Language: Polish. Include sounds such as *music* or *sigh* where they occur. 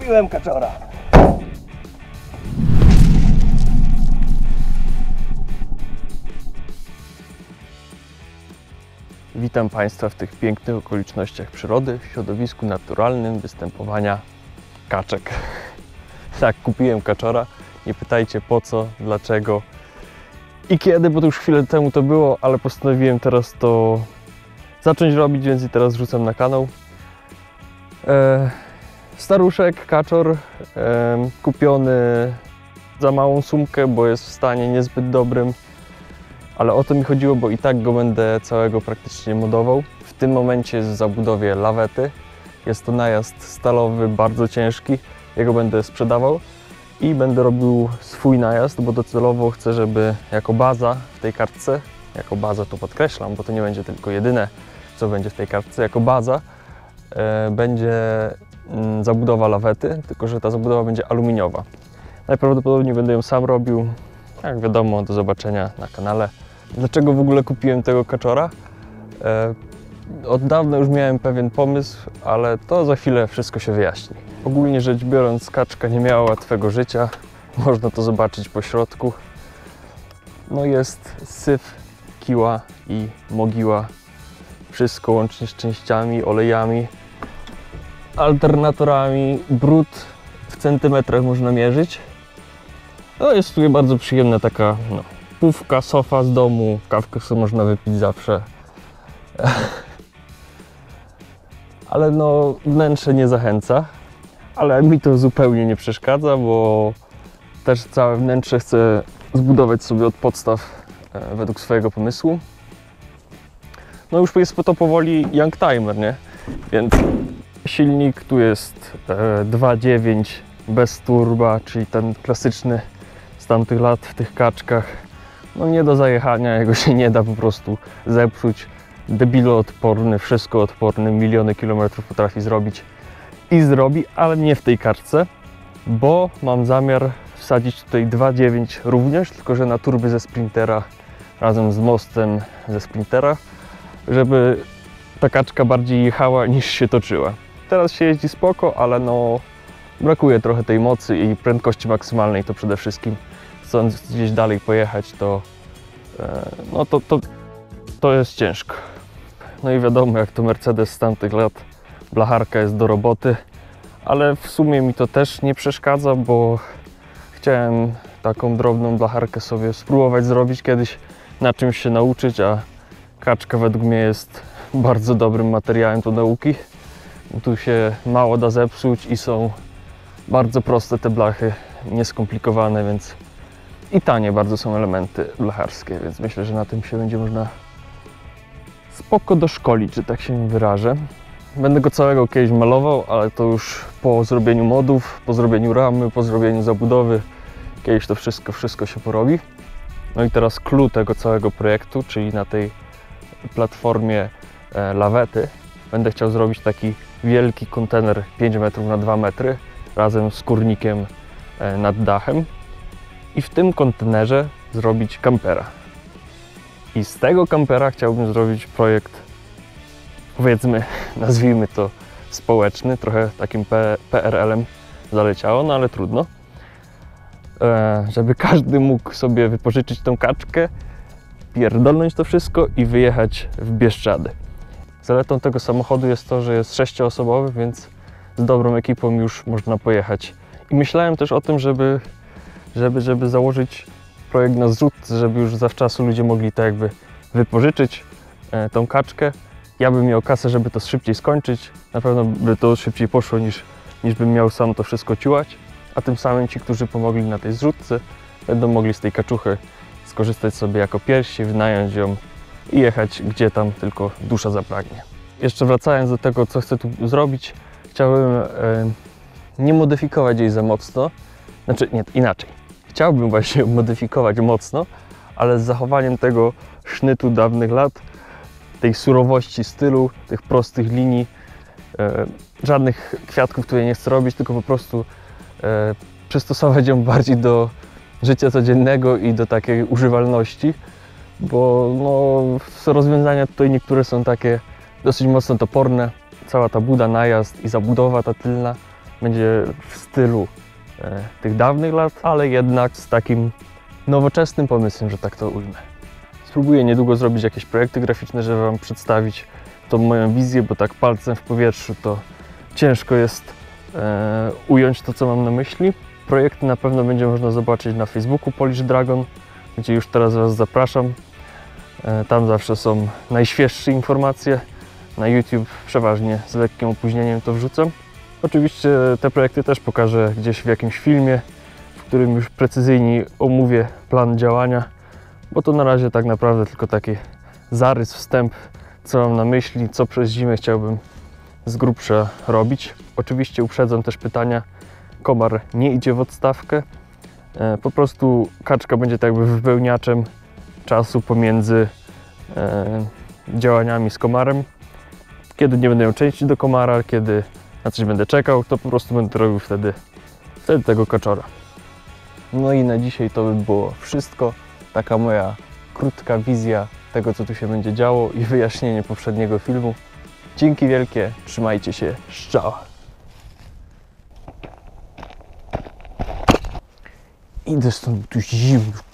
Kupiłem kaczora. Witam Państwa w tych pięknych okolicznościach przyrody, w środowisku naturalnym występowania kaczek. *laughs* Tak, kupiłem kaczora. Nie pytajcie po co, dlaczego i kiedy, bo to już chwilę temu to było, ale postanowiłem teraz to zacząć robić, więc i teraz rzucam na kanał. E, staruszek, kaczor, kupiony za małą sumkę, bo jest w stanie niezbyt dobrym, ale o to mi chodziło, bo i tak go będę całego praktycznie modował. W tym momencie jest w zabudowie lawety. Jest to najazd stalowy, bardzo ciężki. Jego będę sprzedawał i będę robił swój najazd, bo docelowo chcę, żeby jako baza w tej kartce, jako baza to podkreślam, bo to nie będzie tylko jedyne, co będzie w tej kartce, jako baza e, będzie zabudowa lawety, tylko że ta zabudowa będzie aluminiowa. Najprawdopodobniej będę ją sam robił, jak wiadomo, do zobaczenia na kanale. Dlaczego w ogóle kupiłem tego kaczora? E, od dawna już miałem pewien pomysł, ale to za chwilę wszystko się wyjaśni. Ogólnie rzecz biorąc, kaczka nie miała łatwego życia. Można to zobaczyć po środku. No jest syf, kiła i mogiła. Wszystko łącznie z częściami, olejami, alternatorami. Brud w centymetrach można mierzyć. No jest tu bardzo przyjemna taka no, pówka, sofa z domu. Kawkę sobie można wypić zawsze. *laughs* ale no wnętrze nie zachęca, ale mi to zupełnie nie przeszkadza, bo też całe wnętrze chcę zbudować sobie od podstaw e, według swojego pomysłu. No już jest to powoli young timer, nie? Więc silnik tu jest e, 2.9 bez turba, czyli ten klasyczny z tamtych lat w tych kaczkach. No nie do zajechania, jego się nie da po prostu zepsuć debiloodporny, wszystko odporny, miliony kilometrów potrafi zrobić i zrobi, ale nie w tej kartce, bo mam zamiar wsadzić tutaj 2.9 również, tylko że na turby ze Sprintera razem z mostem ze Sprintera, żeby ta kaczka bardziej jechała niż się toczyła. Teraz się jeździ spoko, ale no brakuje trochę tej mocy i prędkości maksymalnej to przede wszystkim. Chcąc gdzieś dalej pojechać, to e, no to, to, to jest ciężko. No i wiadomo, jak to Mercedes z tamtych lat, blacharka jest do roboty, ale w sumie mi to też nie przeszkadza, bo chciałem taką drobną blacharkę sobie spróbować zrobić kiedyś, na czymś się nauczyć, a kaczka według mnie jest bardzo dobrym materiałem do nauki. Tu się mało da zepsuć i są bardzo proste te blachy, nieskomplikowane, więc i tanie bardzo są elementy blacharskie, więc myślę, że na tym się będzie można spoko doszkolić, że tak się wyrażę. Będę go całego kiedyś malował, ale to już po zrobieniu modów, po zrobieniu ramy, po zrobieniu zabudowy. Kiedyś to wszystko, wszystko się porobi. No i teraz clue tego całego projektu, czyli na tej platformie e, lawety, będę chciał zrobić taki wielki kontener 5 metrów na 2 metry razem z kurnikiem e, nad dachem i w tym kontenerze zrobić kampera. I z tego kampera chciałbym zrobić projekt, powiedzmy, *laughs* nazwijmy to społeczny, trochę takim PRL-em zaleciało, no ale trudno. E, żeby każdy mógł sobie wypożyczyć tą kaczkę, pierdolnąć to wszystko i wyjechać w Bieszczady. Zaletą tego samochodu jest to, że jest sześcioosobowy, więc z dobrą ekipą już można pojechać. I myślałem też o tym, żeby, żeby, żeby założyć projekt na zrzut, żeby już zawczasu ludzie mogli tak jakby wypożyczyć e, tą kaczkę. Ja bym miał kasę, żeby to szybciej skończyć. Na pewno by to szybciej poszło niż, niż bym miał sam to wszystko ciułać. A tym samym ci, którzy pomogli na tej zrzutce, będą mogli z tej kaczuchy skorzystać sobie jako pierwsi, wynająć ją i jechać gdzie tam tylko dusza zapragnie. Jeszcze wracając do tego, co chcę tu zrobić, chciałbym e, nie modyfikować jej za mocno. Znaczy, nie, inaczej. Chciałbym właśnie *laughs* modyfikować mocno, ale z zachowaniem tego sznytu dawnych lat, tej surowości stylu, tych prostych linii, e, żadnych kwiatków tutaj nie chcę robić, tylko po prostu e, przystosować ją *laughs* bardziej do życia codziennego i do takiej używalności, bo no, rozwiązania tutaj niektóre są takie dosyć mocno toporne. Cała ta buda, najazd i zabudowa ta tylna będzie w stylu e, tych dawnych lat, ale jednak z takim nowoczesnym pomysłem, że tak to ujmę. Spróbuję niedługo zrobić jakieś projekty graficzne, żeby Wam przedstawić tą moją wizję, bo tak palcem w powietrzu to ciężko jest e, ująć to, co mam na myśli. Projekty na pewno będzie można zobaczyć na Facebooku Polish Dragon, gdzie już teraz Was zapraszam. E, tam zawsze są najświeższe informacje. Na YouTube przeważnie z lekkim opóźnieniem to wrzucam. Oczywiście te projekty też pokażę gdzieś w jakimś filmie, w którym już precyzyjniej omówię plan działania, bo to na razie tak naprawdę tylko taki zarys, wstęp, co mam na myśli, co przez zimę chciałbym z grubsza robić. Oczywiście uprzedzam też pytania, komar nie idzie w odstawkę, E, po prostu kaczka będzie tak jakby wypełniaczem czasu pomiędzy e, działaniami z komarem. Kiedy nie będę miał części do komara, kiedy na coś będę czekał, to po prostu będę robił wtedy, wtedy tego kaczora. No i na dzisiaj to by było wszystko. Taka moja krótka wizja tego, co tu się będzie działo i wyjaśnienie poprzedniego filmu. Dzięki wielkie, trzymajcie się, szczała. Idę stąd, tu zimno,